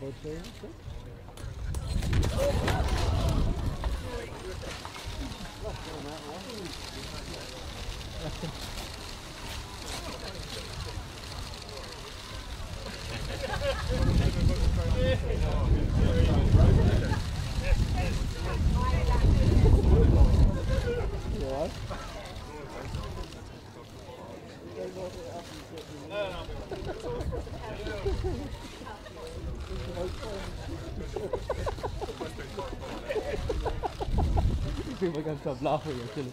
Hopefully. what? No, no. Ich bin mal ganz am Lachen hier.